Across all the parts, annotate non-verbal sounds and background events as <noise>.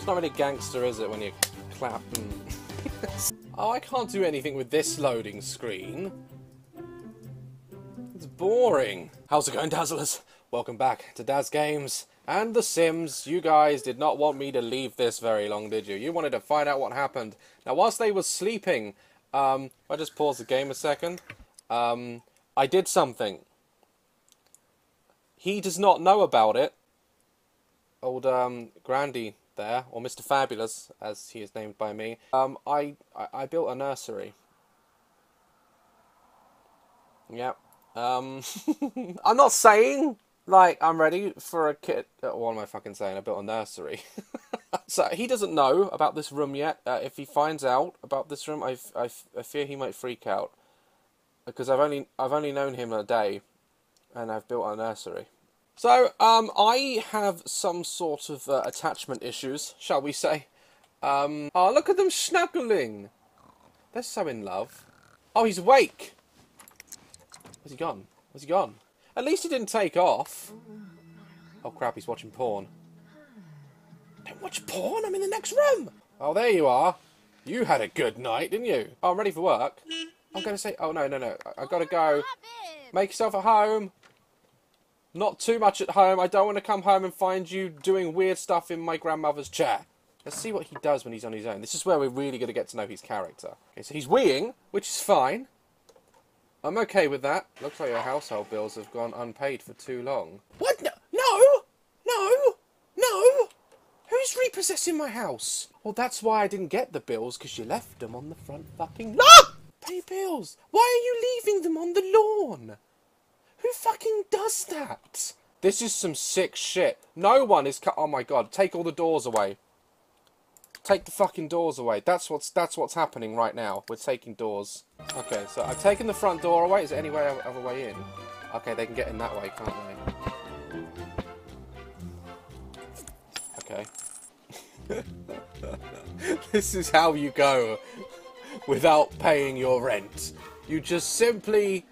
It's not really gangster, is it, when you clap and... <laughs> oh, I can't do anything with this loading screen. It's boring. How's it going, Dazzlers? Welcome back to Daz Games and The Sims. You guys did not want me to leave this very long, did you? You wanted to find out what happened. Now, whilst they were sleeping, um, I just pause the game a second. Um, I did something. He does not know about it. Old um, Grandy there, or Mr. Fabulous, as he is named by me. Um, I, I, I built a nursery. Yep. Um, <laughs> I'm not saying like I'm ready for a kid. Uh, what am I fucking saying? I built a nursery. <laughs> so he doesn't know about this room yet. Uh, if he finds out about this room, I, I, I fear he might freak out because I've only I've only known him a day, and I've built a nursery. So um, I have some sort of uh, attachment issues, shall we say? Um, oh, look at them snuggling. They're so in love. Oh, he's awake. Where's he gone? Where's he gone? At least he didn't take off. Oh crap, he's watching porn. Don't watch porn, I'm in the next room. Oh, there you are. You had a good night, didn't you? Oh, I'm ready for work. I'm going to say, oh no, no, no. I, have got to go. Make yourself at home. Not too much at home. I don't want to come home and find you doing weird stuff in my grandmother's chair. Let's see what he does when he's on his own. This is where we're really going to get to know his character. Okay, so he's weeing, which is fine. I'm okay with that. Looks like your household bills have gone unpaid for too long. What? No! No! No! No! Who's repossessing my house? Well, that's why I didn't get the bills, because you left them on the front fucking lawn! Pay bills! Why are you leaving them on the lawn? Who fucking does that? This is some sick shit. No one is cut. Oh my god! Take all the doors away. Take the fucking doors away. That's what's that's what's happening right now. We're taking doors. Okay, so I've taken the front door away. Is there any way other way in? Okay, they can get in that way, can't they? Okay. <laughs> this is how you go without paying your rent. You just simply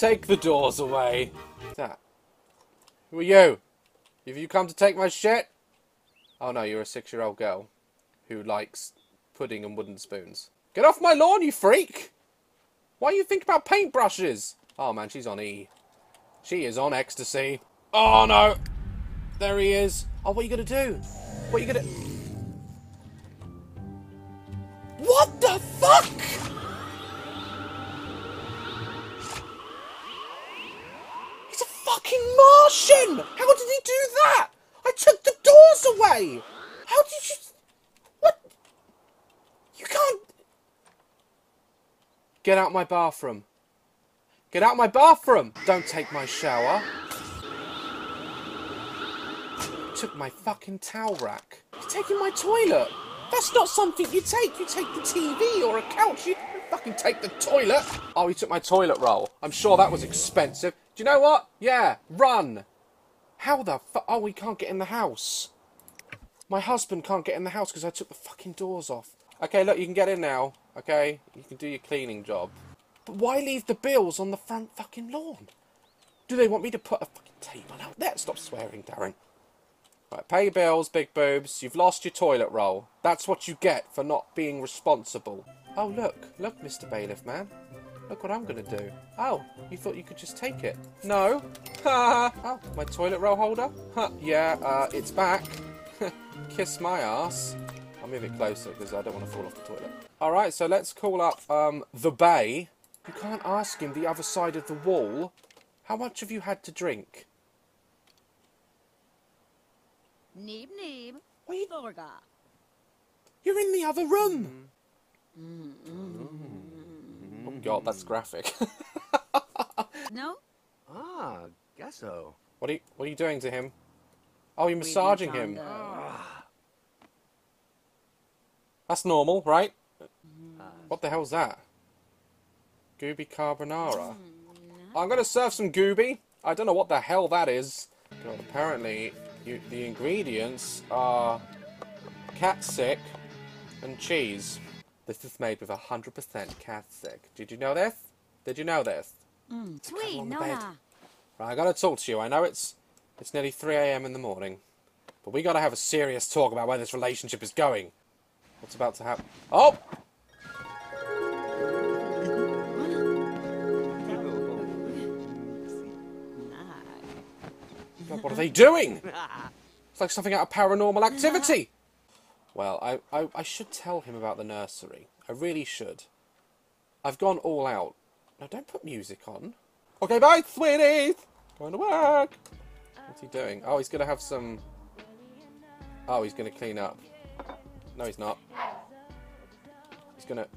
take the doors away. That? Who are you? Have you come to take my shit? Oh no, you're a six-year-old girl who likes pudding and wooden spoons. Get off my lawn, you freak! Why do you think about paintbrushes? Oh man, she's on E. She is on ecstasy. Oh no! There he is. Oh, what are you gonna do? What are you gonna... How did he do that? I took the doors away! How did you... What? You can't... Get out my bathroom. Get out my bathroom! Don't take my shower. You took my fucking towel rack. You're taking my toilet. That's not something you take. You take the TV or a couch. You fucking take the toilet. Oh, he took my toilet roll. I'm sure that was expensive. Do you know what? Yeah, run. How the fu- Oh, we can't get in the house. My husband can't get in the house because I took the fucking doors off. Okay, look, you can get in now. Okay, you can do your cleaning job. But why leave the bills on the front fucking lawn? Do they want me to put a fucking table out there? Stop swearing, Darren. Right, pay bills, big boobs. You've lost your toilet roll. That's what you get for not being responsible. Oh, look. Look, Mr. Bailiff Man. Look what I'm going to do. Oh, you thought you could just take it? No. Ha! oh, my toilet roll holder? Huh, yeah, uh, it's back. <laughs> Kiss my ass. I'll move it closer because I don't want to fall off the toilet. Alright, so let's call up um, the Bay. You can't ask him the other side of the wall. How much have you had to drink? Neeb neeb. What are you... Thorga. You're in the other room. Mm. Mm. Oh god, that's graphic. <laughs> no? Ah, guess so. What are you What are you doing to him? Oh, you're massaging him. That's normal, right? Mm. What the hell's that? Goopy carbonara. Mm, I'm gonna serve some gooby. I don't know what the hell that is. God, apparently you, the ingredients are cat sick and cheese. This is made with 100% cat sick. Did you know this? Did you know this? Mm. Sweet, Nona. Right, I gotta talk to you. I know it's it's nearly 3 a.m. in the morning. But we gotta have a serious talk about where this relationship is going. What's about to happen? Oh! <laughs> God, what are they doing? <laughs> It's like something out of paranormal activity. <laughs> Well, I, I, I should tell him about the nursery. I really should. I've gone all out. No, don't put music on. Okay, bye, sweeties! Going to work! What's he doing? Oh, he's going to have some... Oh, he's going to clean up. No, he's not. He's going to...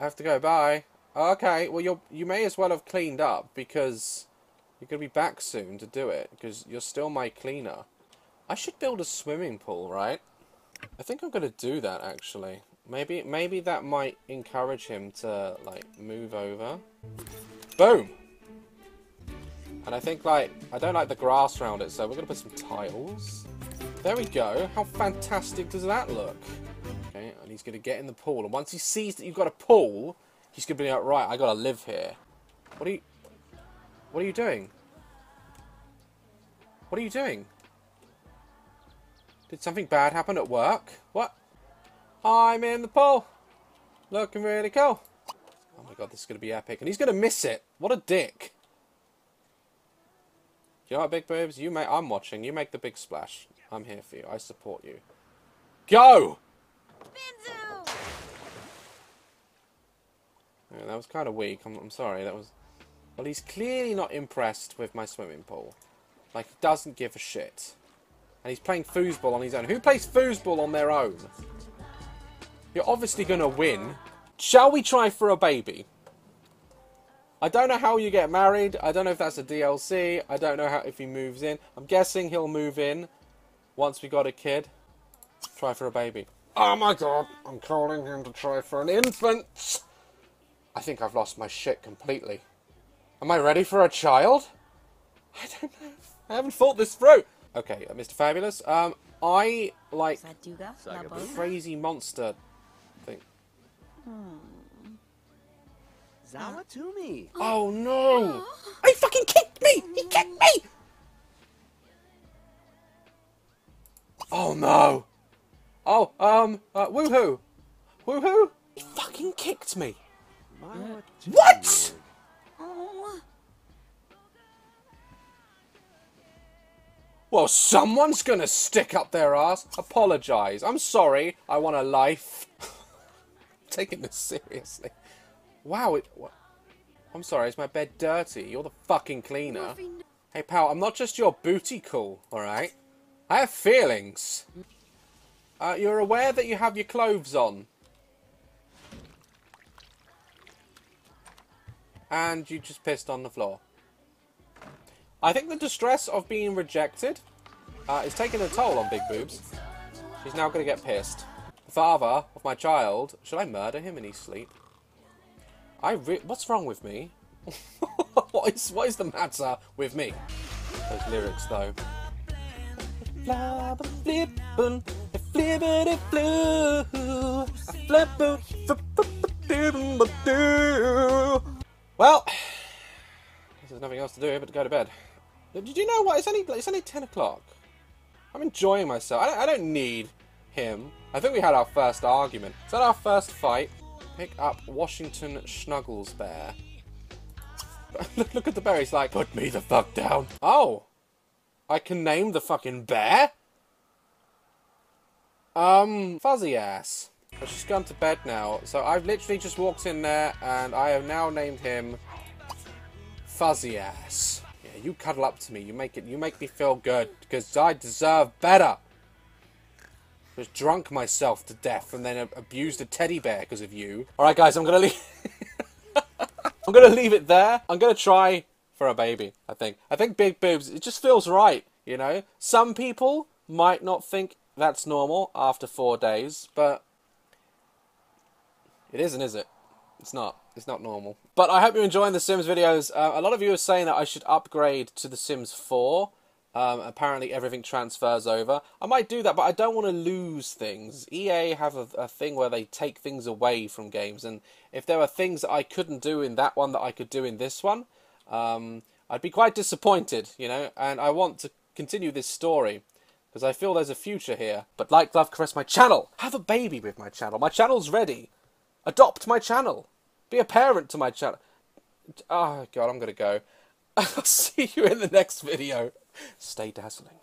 I have to go, bye. Okay, well, you you may as well have cleaned up, because you're going to be back soon to do it, because you're still my cleaner. I should build a swimming pool, right? I think I'm going to do that, actually. Maybe maybe that might encourage him to, like, move over. Boom! And I think, like, I don't like the grass around it, so we're to put some tiles. There we go. How fantastic does that look? Okay, and he's going to get in the pool. And once he sees that you've got a pool, he's going to be like, right, I got to live here. What are you... What are you doing? What are you doing? Did something bad happen at work? What? I'm in the pool. Looking really cool. Oh my god, this is going to be epic. And he's going to miss it. What a dick. You know what, Big Boobs? You make, I'm watching. You make the big splash. I'm here for you. I support you. Go! Benzo! Yeah, that was kind of weak. I'm, I'm sorry. That was... Well, he's clearly not impressed with my swimming pool. Like, he doesn't give a shit. And he's playing foosball on his own. Who plays foosball on their own? You're obviously going to win. Shall we try for a baby? I don't know how you get married. I don't know if that's a DLC. I don't know how if he moves in. I'm guessing he'll move in once we got a kid. Try for a baby. Oh my god, I'm calling him to try for an infant. I think I've lost my shit completely. Am I ready for a child? I don't know. I haven't thought this through. Okay, uh, Mr. Fabulous. Um, I like Satuga, Saga crazy monster thing. Zawatumi. Oh no! <gasps> He fucking kicked me! He kicked me! Oh no! Oh, um, uh, woohoo! Woohoo! He fucking kicked me! Mawatumi. What? Well, someone's gonna stick up their ass. Apologise. I'm sorry. I want a life. <laughs> Taking this seriously. Wow, it. I'm sorry. Is my bed dirty? You're the fucking cleaner. Hey, pal. I'm not just your booty call. All right. I have feelings. Uh, you're aware that you have your clothes on. And you just pissed on the floor. I think the distress of being rejected uh, is taking a toll on Big Boobs. She's now going to get pissed. The father of my child, should I murder him in his sleep? I What's wrong with me? <laughs> what is what is the matter with me? Those lyrics though. Well, there's nothing else to do but to go to bed. Did you know what? It's only it's only ten o'clock. I'm enjoying myself. I don't, I don't need him. I think we had our first argument. Is that our first fight? Pick up Washington Snuggles Bear. <laughs> look, look at the bear. He's like, put me the fuck down. Oh, I can name the fucking bear. Um, fuzzy ass. But she's gone to bed now, so I've literally just walked in there and I have now named him Fuzzy ass. Yeah, you cuddle up to me. You make it. You make me feel good because I deserve better. Just drunk myself to death and then abused a teddy bear because of you. All right, guys, I'm gonna <laughs> leave. I'm gonna leave it there. I'm gonna try for a baby. I think. I think big boobs. It just feels right. You know. Some people might not think that's normal after four days, but it isn't, is it? It's not. It's not normal. But I hope you're enjoying the Sims videos. Uh, a lot of you are saying that I should upgrade to the Sims 4. Um, apparently everything transfers over. I might do that, but I don't want to lose things. EA have a, a thing where they take things away from games, and if there are things that I couldn't do in that one that I could do in this one, um, I'd be quite disappointed, you know, and I want to continue this story because I feel there's a future here. But like Love Caress my channel, have a baby with my channel. My channel's ready. Adopt my channel. Be a parent to my channel. Oh god, I'm gonna go. <laughs> I'll see you in the next video. Stay dazzling.